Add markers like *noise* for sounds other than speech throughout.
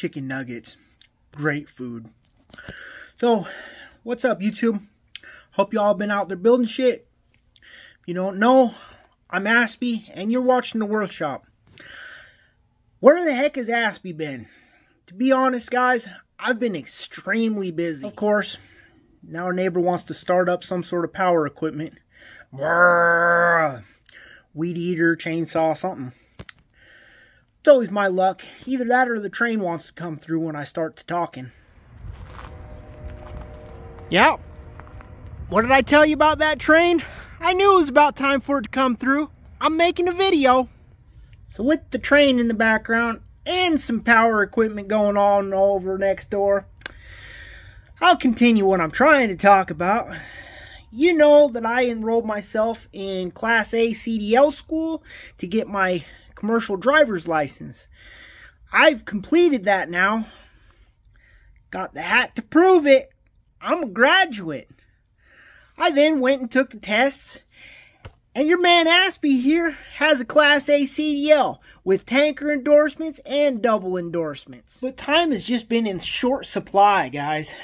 chicken nuggets. Great food. So, what's up, YouTube? Hope y'all been out there building shit. If you don't know, I'm Aspie, and you're watching The Worthshop. Where the heck has Aspie been? To be honest, guys, I've been extremely busy. Of course, now our neighbor wants to start up some sort of power equipment. Weed eater, chainsaw, something. It's always my luck. Either that or the train wants to come through when I start to talking. Yeah. What did I tell you about that train? I knew it was about time for it to come through. I'm making a video. So with the train in the background and some power equipment going on over next door, I'll continue what I'm trying to talk about. You know that I enrolled myself in Class A CDL school to get my commercial driver's license. I've completed that now. Got the hat to prove it. I'm a graduate. I then went and took the tests. And your man Aspie here has a Class A CDL with tanker endorsements and double endorsements. But time has just been in short supply, guys.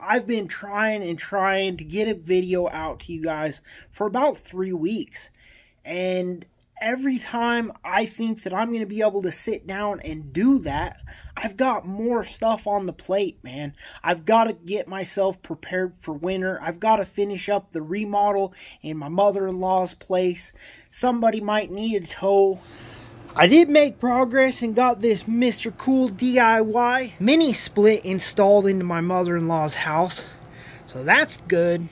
I've been trying and trying to get a video out to you guys for about three weeks. And every time I think that I'm going to be able to sit down and do that, I've got more stuff on the plate, man. I've got to get myself prepared for winter. I've got to finish up the remodel in my mother-in-law's place. Somebody might need a tow. I did make progress and got this Mr. Cool DIY mini split installed into my mother-in-law's house. So that's good.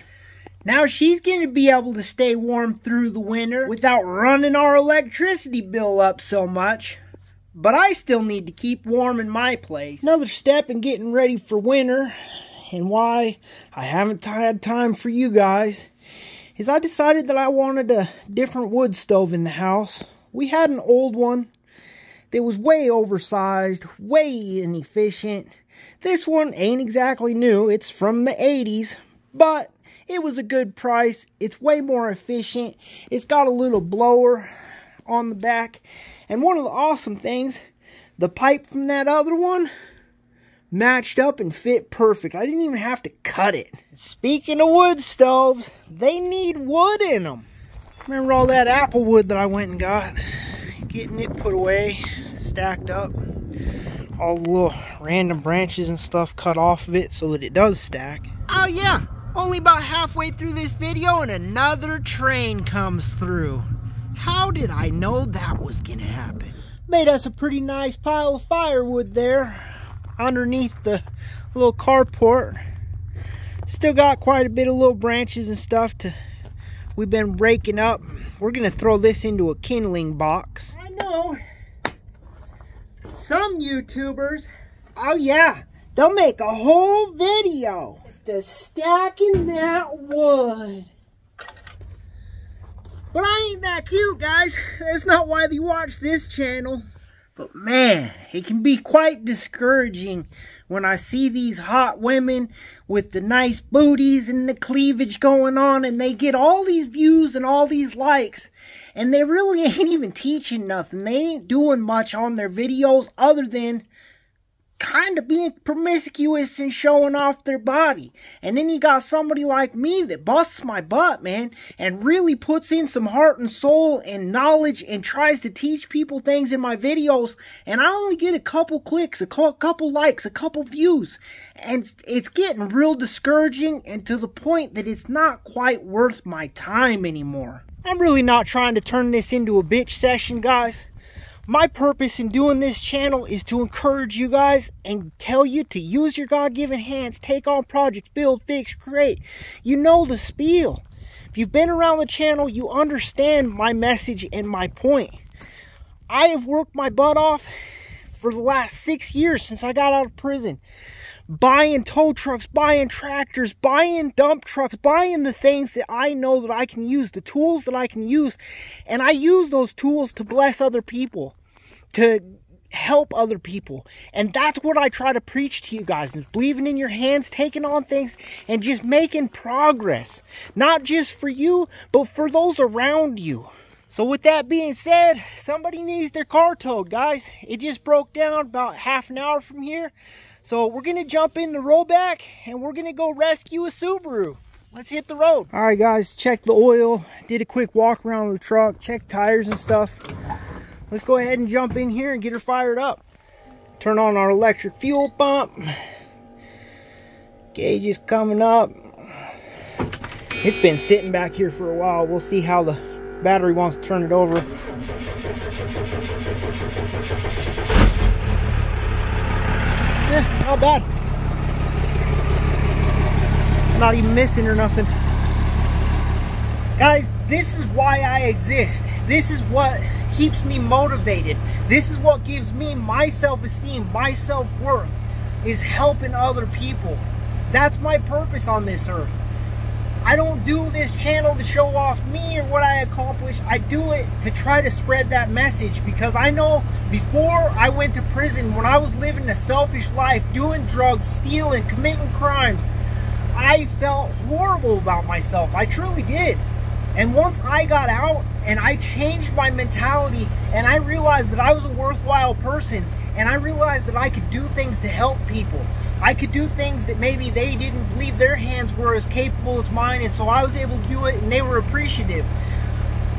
Now she's going to be able to stay warm through the winter without running our electricity bill up so much. But I still need to keep warm in my place. Another step in getting ready for winter and why I haven't had time for you guys is I decided that I wanted a different wood stove in the house. We had an old one that was way oversized, way inefficient. This one ain't exactly new. It's from the 80s, but it was a good price. It's way more efficient. It's got a little blower on the back. And one of the awesome things, the pipe from that other one matched up and fit perfect. I didn't even have to cut it. Speaking of wood stoves, they need wood in them. Remember all that apple wood that I went and got? Getting it put away, stacked up. All the little random branches and stuff cut off of it so that it does stack. Oh yeah, only about halfway through this video and another train comes through. How did I know that was gonna happen? Made us a pretty nice pile of firewood there underneath the little carport. Still got quite a bit of little branches and stuff to we've been raking up. We're gonna throw this into a kindling box. I know. Some YouTubers, oh yeah, they'll make a whole video to stacking that wood. But I ain't that cute, guys. That's not why they watch this channel. But man, it can be quite discouraging when I see these hot women with the nice booties and the cleavage going on and they get all these views and all these likes and they really *laughs* ain't even teaching nothing. They ain't doing much on their videos other than kind of being promiscuous and showing off their body. And then you got somebody like me that busts my butt, man, and really puts in some heart and soul and knowledge and tries to teach people things in my videos. And I only get a couple clicks, a couple likes, a couple views. And it's getting real discouraging and to the point that it's not quite worth my time anymore. I'm really not trying to turn this into a bitch session, guys. My purpose in doing this channel is to encourage you guys and tell you to use your God-given hands, take on projects, build, fix, create. You know the spiel. If you've been around the channel, you understand my message and my point. I have worked my butt off for the last six years since I got out of prison buying tow trucks, buying tractors, buying dump trucks, buying the things that I know that I can use, the tools that I can use. And I use those tools to bless other people, to help other people. And that's what I try to preach to you guys. Is believing in your hands, taking on things, and just making progress. Not just for you, but for those around you. So with that being said, somebody needs their car towed, guys. It just broke down about half an hour from here. So we're going to jump in the rollback and we're going to go rescue a Subaru. Let's hit the road. All right, guys, check the oil. Did a quick walk around the truck, check tires and stuff. Let's go ahead and jump in here and get her fired up. Turn on our electric fuel pump. Gauge is coming up. It's been sitting back here for a while. We'll see how the battery wants to turn it over. Eh, not bad. Not even missing or nothing. Guys, this is why I exist. This is what keeps me motivated. This is what gives me my self-esteem, my self-worth, is helping other people. That's my purpose on this earth. I don't do this channel to show off me or what I accomplish. I do it to try to spread that message because I know before I went to prison, when I was living a selfish life, doing drugs, stealing, committing crimes, I felt horrible about myself. I truly did. And once I got out and I changed my mentality and I realized that I was a worthwhile person and I realized that I could do things to help people. I could do things that maybe they didn't believe their hands were as capable as mine, and so I was able to do it, and they were appreciative.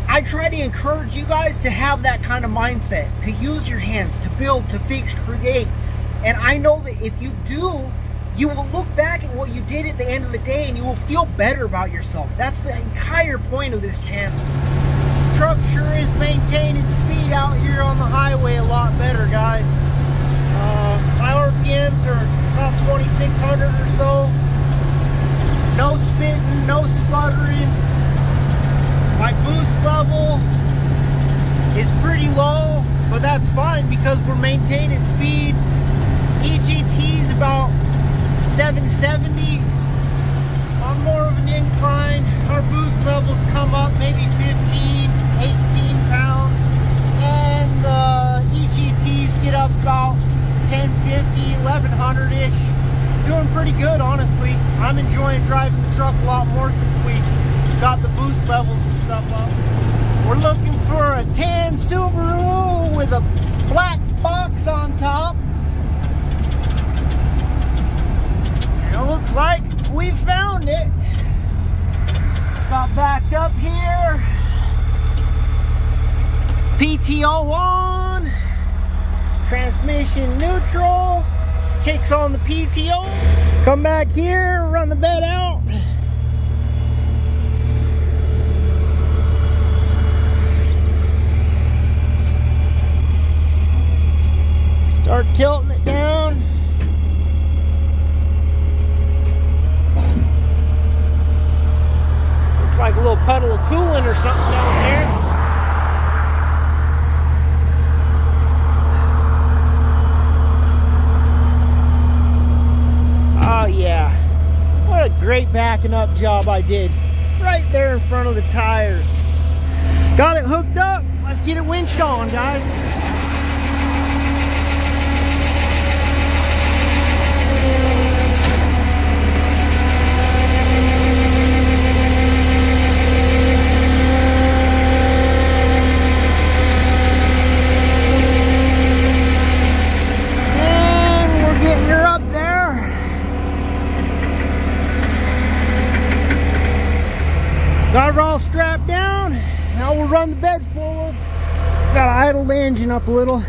I try to encourage you guys to have that kind of mindset, to use your hands, to build, to fix, create. And I know that if you do, you will look back at what you did at the end of the day and you will feel better about yourself. That's the entire point of this channel. Truck sure is maintaining speed out here on the highway a lot better, guys. Uh, my RPMs are about 2600 or so. No spitting, no sputtering. My boost level is pretty low, but that's fine because we're maintaining speed. EGT is about 770 on more of an incline. Our boost levels come up maybe 15, 18 pounds, and the EGTs get up about 1050, 1100-ish. Doing pretty good, honestly. I'm enjoying driving the truck a lot more since we got the boost levels and stuff up. We're looking for a tan Subaru with a black box on top. And it looks like we found it. Got backed up here. PTO on transmission neutral, kicks on the PTO, come back here, run the bed out. Start tilting it down. Looks like a little puddle of coolant or something down there. Oh yeah, what a great backing up job I did. Right there in front of the tires. Got it hooked up. Let's get it winched on, guys. Got her all strapped down. Now we'll run the bed forward. Engine up a little.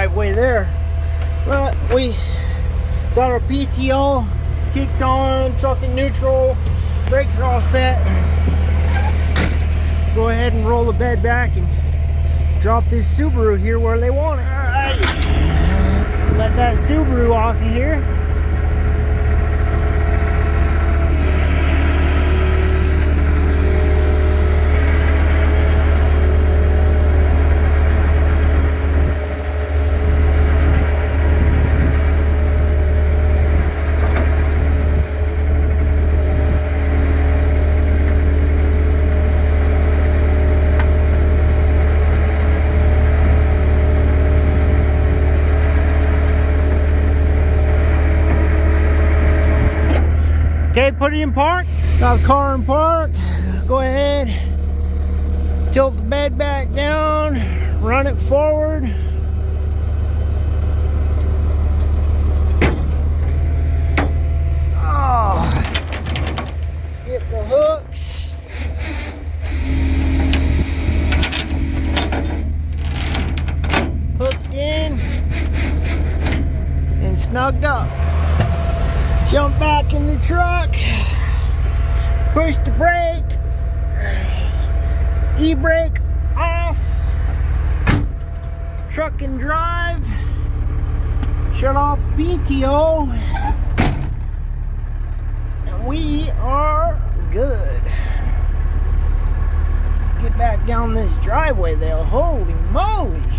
driveway there. But we got our PTO kicked on, truck in neutral, brakes are all set. Go ahead and roll the bed back and drop this Subaru here where they want it. All right. Let that Subaru off here. In park. Got the car in park. Go ahead, tilt the bed back down, run it forward. Oh, get the hooks. Hooked in and snugged up jump back in the truck, push the brake, e-brake off, truck and drive, shut off PTO, and we are good. Get back down this driveway there, holy moly.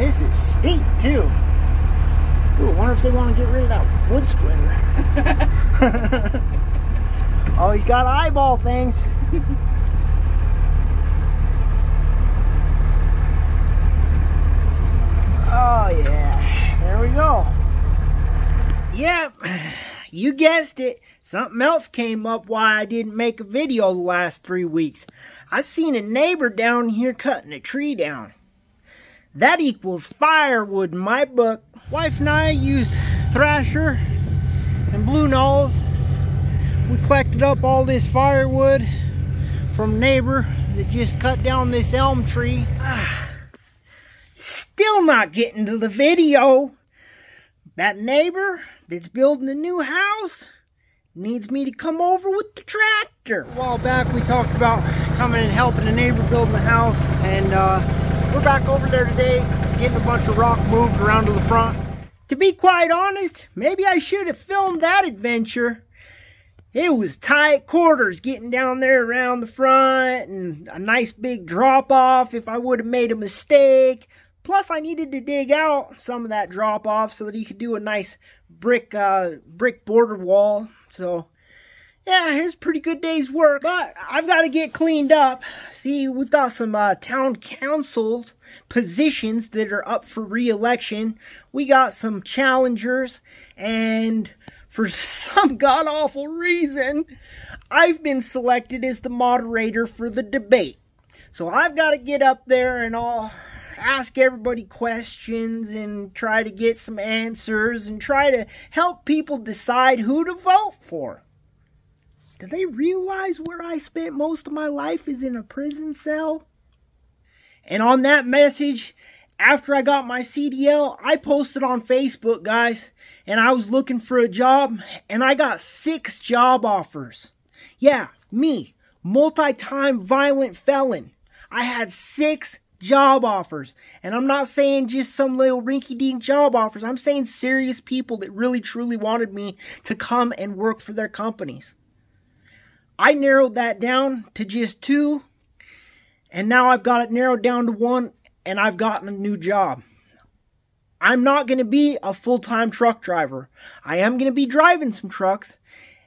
This is steep too. Ooh, I wonder if they want to get rid of that wood splitter. *laughs* oh, he's got eyeball things. *laughs* oh yeah, there we go. Yep, *sighs* you guessed it. Something else came up why I didn't make a video the last three weeks. I seen a neighbor down here cutting a tree down. That equals firewood in my book. Wife and I used Thrasher and Blue Nose. We collected up all this firewood from neighbor that just cut down this elm tree. Ah, still not getting to the video. That neighbor that's building a new house needs me to come over with the tractor. A while back we talked about coming and helping a neighbor building the house and uh, we're back over there today, getting a bunch of rock moved around to the front. To be quite honest, maybe I should have filmed that adventure. It was tight quarters getting down there around the front and a nice big drop off if I would have made a mistake. Plus, I needed to dig out some of that drop off so that he could do a nice brick uh, brick border wall. So, yeah, it's pretty good day's work. But I've got to get cleaned up. See, we've got some uh, town councils positions that are up for re-election. We got some challengers, and for *laughs* some god-awful reason, I've been selected as the moderator for the debate. So I've got to get up there and all ask everybody questions and try to get some answers and try to help people decide who to vote for. Do they realize where I spent most of my life is in a prison cell? And on that message, after I got my CDL, I posted on Facebook, guys, and I was looking for a job, and I got six job offers. Yeah, me, multi-time violent felon. I had six job offers. And I'm not saying just some little rinky-dink job offers. I'm saying serious people that really truly wanted me to come and work for their companies. I narrowed that down to just two, and now I've got it narrowed down to one, and I've gotten a new job. I'm not going to be a full-time truck driver. I am going to be driving some trucks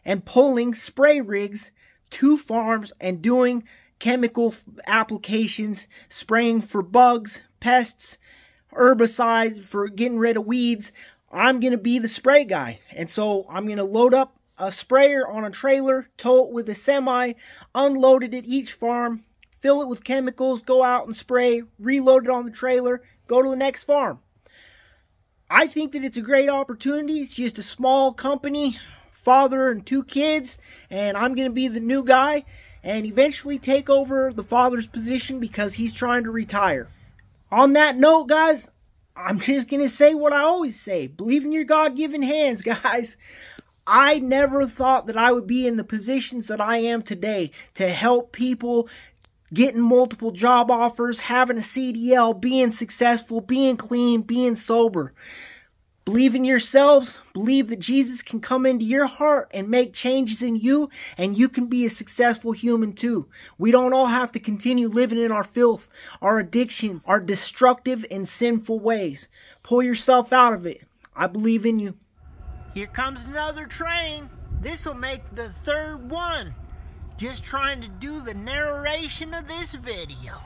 and pulling spray rigs to farms and doing chemical applications, spraying for bugs, pests, herbicides, for getting rid of weeds. I'm going to be the spray guy. And so I'm going to load up a sprayer on a trailer, tow it with a semi, unload it at each farm, fill it with chemicals, go out and spray, reload it on the trailer, go to the next farm. I think that it's a great opportunity. It's just a small company, father and two kids, and I'm going to be the new guy. and eventually take over the father's position because he's trying to retire. On that note, guys, I'm just going to say what I always say. Believe in your God-given hands, *laughs* guys. I never thought that I would be in the positions that I am today to help people getting multiple job offers, having a CDL, being successful, being clean, being sober. Believe in yourselves. Believe that Jesus can come into your heart and make changes in you, and you can be a successful human too. We don't all have to continue living in our filth, our addictions, our destructive and sinful ways. Pull yourself out of it. I believe in you. Here comes another train. This'll make the third one. Just trying to do the narration of this video.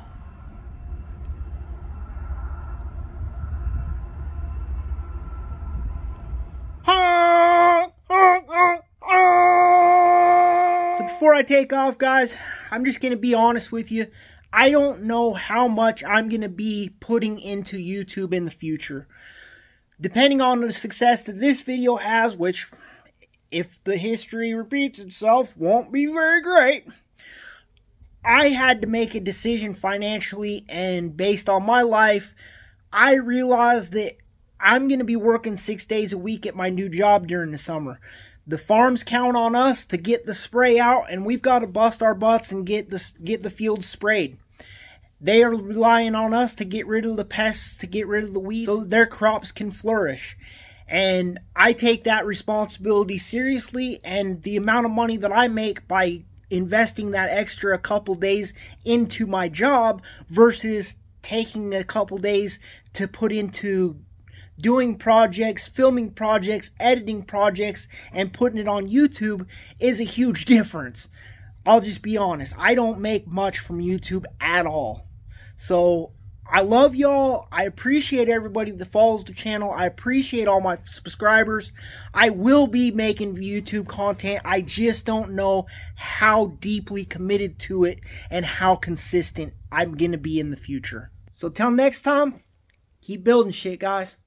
So before I take off, guys, I'm just going to be honest with you. I don't know how much I'm going to be putting into YouTube in the future. Depending on the success that this video has, which, if the history repeats itself, won't be very great. I had to make a decision financially, and based on my life, I realized that I'm going to be working six days a week at my new job during the summer. The farms count on us to get the spray out, and we've got to bust our butts and get the get the fields sprayed. They are relying on us to get rid of the pests, to get rid of the weeds, so their crops can flourish. And I take that responsibility seriously, and the amount of money that I make by investing that extra couple days into my job versus taking a couple days to put into doing projects, filming projects, editing projects, and putting it on YouTube is a huge *laughs* difference. I'll just be honest. I don't make much from YouTube at all. So I love y'all. I appreciate everybody that follows the channel. I appreciate all my subscribers. I will be making YouTube content. I just don't know how deeply committed to it and how consistent I'm going to be in the future. So till next time, keep building shit, guys.